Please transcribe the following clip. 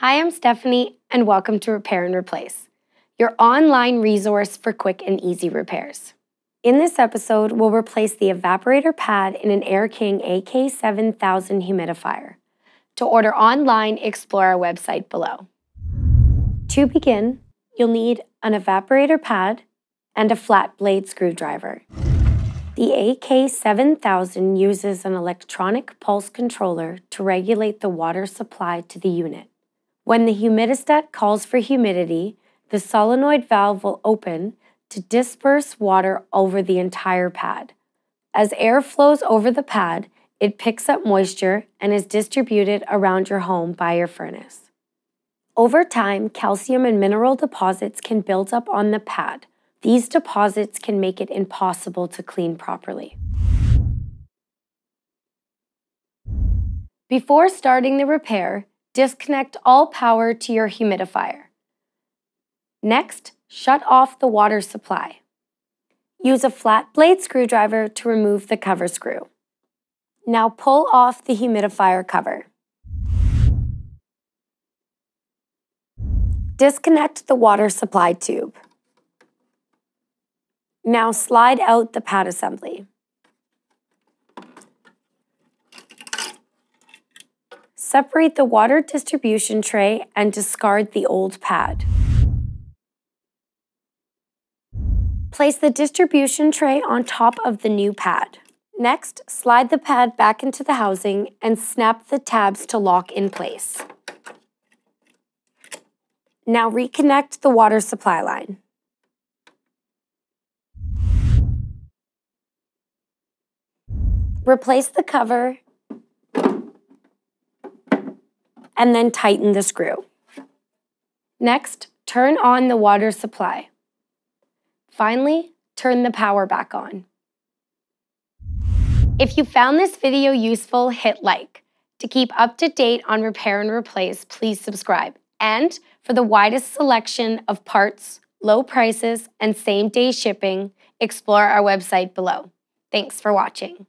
Hi, I'm Stephany, and welcome to Repair and Replace, your online resource for quick and easy repairs. In this episode, we'll replace the evaporator pad in an Air King AK7000 humidifier. To order online, explore our website below. To begin, you'll need an evaporator pad and a flat blade screwdriver. The AK7000 uses an electronic pulse controller to regulate the water supply to the unit. When the humidistat calls for humidity, the solenoid valve will open to disperse water over the entire pad. As air flows over the pad, it picks up moisture and is distributed around your home by your furnace. Over time, calcium and mineral deposits can build up on the pad. These deposits can make it impossible to clean properly. Before starting the repair, disconnect all power to your humidifier. Next, shut off the water supply. Use a flat blade screwdriver to remove the cover screw. Now pull off the humidifier cover. Disconnect the water supply tube. Now slide out the pad assembly. Separate the water distribution tray and discard the old pad. Place the distribution tray on top of the new pad. Next, slide the pad back into the housing and snap the tabs to lock in place. Now reconnect the water supply line. Replace the cover and then tighten the screw. Next, turn on the water supply. Finally, turn the power back on. If you found this video useful, hit like. To keep up to date on repair and replace, please subscribe. And for the widest selection of parts, low prices, and same day shipping, explore our website below. Thanks for watching.